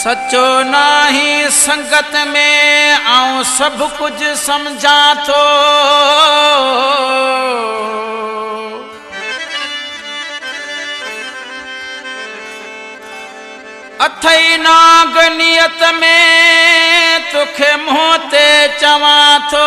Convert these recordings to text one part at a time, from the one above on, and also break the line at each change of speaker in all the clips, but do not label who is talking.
सचो नाही संगत में आऊँ सब कुछ समझा तो अथई नागनियत में तुखे मुँह ते चवां थो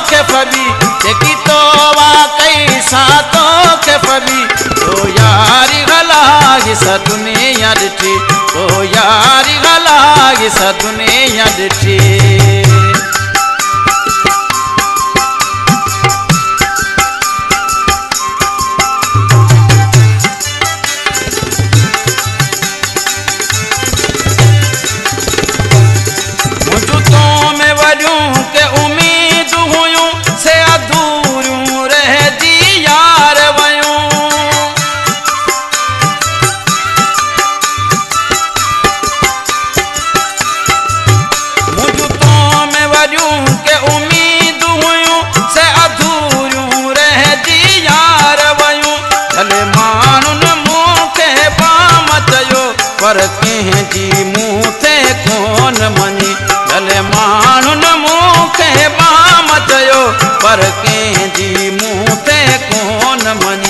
तोखे फबी देखी तो वाकई सां के फबी ओ यारी गलागी सा दुनिया ॾिठी ओ यारी गलागी सा दुनिया ॾिठी वॾियूं के उम्मीद हुयूं, से अधूरियूं रहजी यार वयूं। भले माण्हुनि मूंखे बाम चयो, पर कंहिंजी मूं ते कोन मञी भले माण्हुनि मूंखे बाम चयो, पर कंहिंजी मूं ते कोन मञी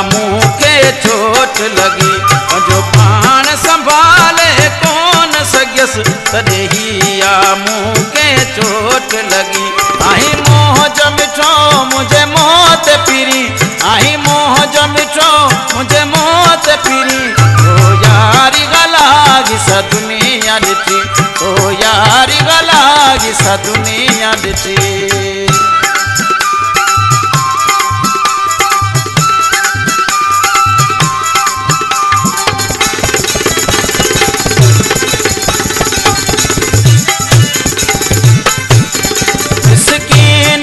ही आ मूंखे चोट लॻी पंहिंजो पाण संभाले, कोन सघियसि तॾहिं ही आ मूंखे चोट लॻी आई मोह जो मिठो मुंहिंजे मोह ते आई मोह जो मिठो मुंहिंजे मोह ते पिरी। ओ यारी गलागी सा दुनिया ओ यारी गलागी सा दुनिया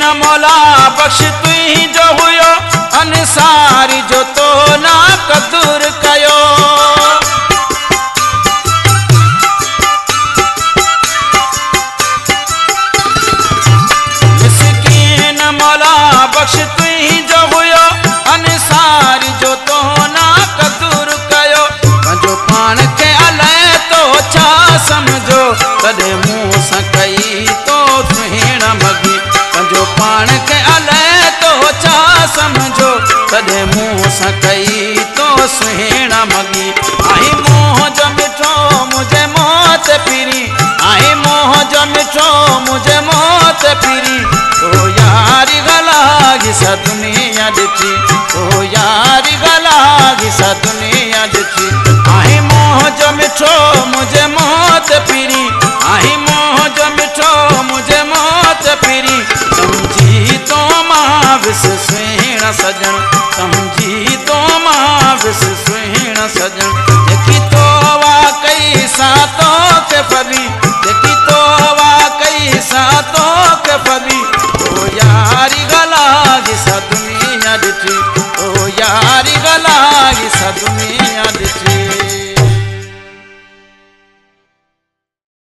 मिसकीन मौला बख्श तुंहिंजो हुयो अंसारी जो तो ना कदुर कयो। मिसकीन मौला बख्श तुंहिंजो हुयो अंसारी जो तो ना कदुर कयो। पंहिंजो पाण खे अलाए तो छा सम्झो, तॾहिं तॾहिं मूं सां कई तो सुहिण मगी। आई मोह जो मिठो, मुझे मौत फिरी आई मोह जो मिठो, मुझे मौत फिरी तो यारी गला सा दुनिया ॾिठी सुहिण